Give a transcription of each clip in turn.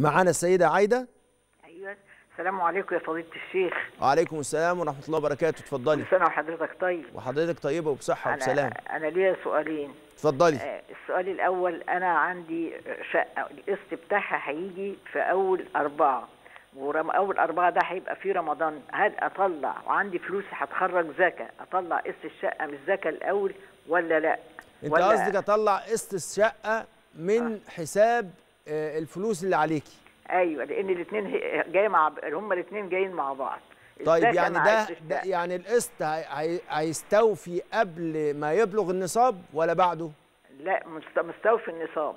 معانا السيدة عايدة. أيوه. السلام عليكم يا فضيلة الشيخ. وعليكم السلام ورحمة الله وبركاته. اتفضلي. كل سنة وحضرتك طيب. وحضرتك طيبة وبصحة أنا وبسلام أنا ليا سؤالين. اتفضلي. آه، السؤال الأول أنا عندي شقة القسط بتاعها هيجي في أول أربعة ورم أول أربعة ده هيبقى في رمضان. هل أطلع وعندي فلوس هتخرج زكاة أطلع قسط الشقة مش زكاه الأول ولا لأ؟ أنت ولا- قصدك أطلع قسط الشقة من حساب آه، الفلوس اللي عليكي. أيوه لأن الاثنين جاي مع هما الاثنين جايين مع بعض. طيب يعني ده, ده. يعني القسط هي- هي- هيستوفي قبل ما يبلغ النصاب ولا بعده؟ لا مست- مستوفي النصاب.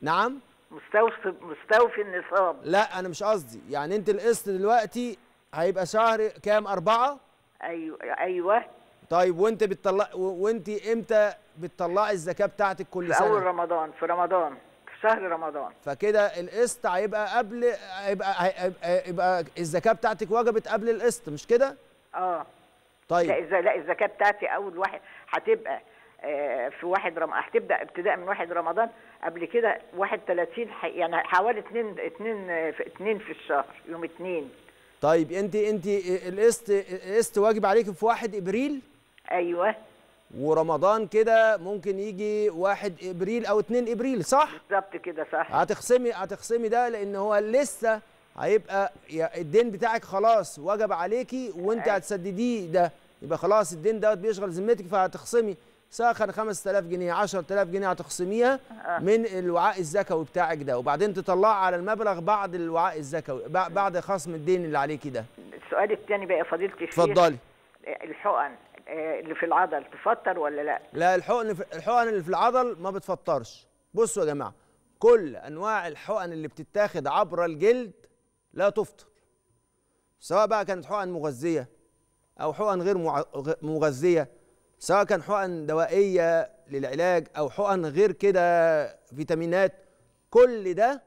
نعم؟ مستوفي مستوفي النصاب. لا أنا مش قصدي. يعني أنت القسط دلوقتي هيبقى شهر كام؟ أربعة؟ أيوه أيوه. طيب وأنت بتطلع وأنت إمتى بتطلعي الزكاة بتاعتك كل في أول سنة؟ رمضان في رمضان. في شهر رمضان. فكده القسط هيبقى قبل هيبقى هيبقى يبقى الزكاة بتاعتك وجبت قبل القسط مش كده؟ آه. لا طيب إذا لا الزكاة بتاعتي أول واحد هتبقى آه، في واحد رم... هتبدأ ابتداء من واحد رمضان قبل كده واحد 30 ح... يعني حوالي اتنين اتنين آه، في اتنين في الشهر يوم اتنين. طيب انت انت القسط القسط واجب عليك في 1 إبريل؟ أيوه. ورمضان كده ممكن يجي 1 إبريل أو 2 إبريل صح؟ بالظبط كده صح. هتخصمي هتخصمي ده لأن هو لسه هيبقى الدين بتاعك خلاص وجب عليكي وأنت. هتسدديه ده. يبقى خلاص الدين دوت بيشغل ذمتك فهتخصمي. كان 5000 جنيه 10000 جنيه هتخصميها آه. من الوعاء الزكوي بتاعك ده. وبعدين تطلعي على المبلغ بعد الوعاء الزكوي بع- بعد خصم الدين اللي عليكي ده. السؤال الثاني بقى يا فضيلة الشيخ. اتفضلي. الحقن. اللي في العضل تفطر ولا لا؟ لا الحقن في الحقن اللي في العضل ما بتفطرش. بصوا يا جماعة كل أنواع الحقن اللي بتتاخد عبر الجلد لا تفطر. سواء بقى كانت حقن مغذية أو حقن غير مغذية سواء كان حقن دوائية للعلاج أو حقن غير كده فيتامينات كل ده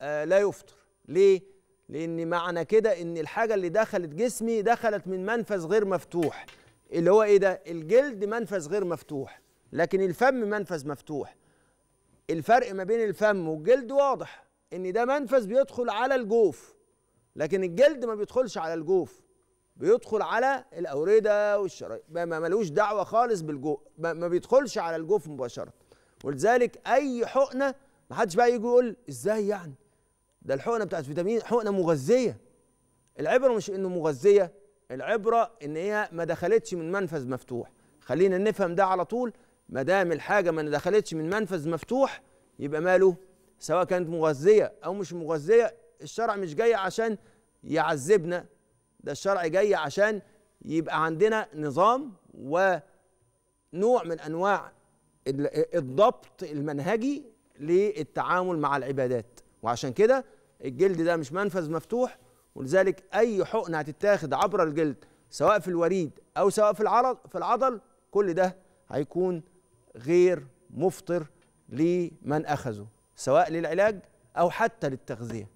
آه لا يفطر. ليه؟ لأن معنى كده ان الحاجة اللي دخلت جسمي دخلت من منفذ غير مفتوح. اللي هو إيه ده؟ الجلد منفذ غير مفتوح لكن الفم منفذ مفتوح. الفرق ما بين الفم والجلد واضح ان ده منفذ بيدخل على الجوف لكن الجلد ما بيدخلش على الجوف بيدخل على الأوردة والشرايين ما ملوش دعوة خالص بالجوف ما ما بيدخلش على الجوف مباشرة. ولذلك أي حقنة ما حدش بقى يجي يقول إزاي يعني؟ ده الحقنة بتاعت فيتامين حقنة مغذية. العبرة مش إنه مغذية العبرة إن هي ما دخلتش من منفذ مفتوح. خلينا نفهم ده على طول. ما دام الحاجة ما دخلتش من منفذ مفتوح يبقى ماله؟ سواء كانت مغذية أو مش مغذية الشرع مش جاي عشان يعذبنا. ده الشرع جاي عشان يبقى عندنا نظام ونوع من أنواع ال- الضبط المنهجي للتعامل مع العبادات. وعشان كده الجلد ده مش منفذ مفتوح ولذلك أي حقن هتتاخد عبر الجلد سواء في الوريد أو سواء في العضل في العضل كل ده هيكون غير مفطر لمن أخذه سواء للعلاج أو حتى للتغذية.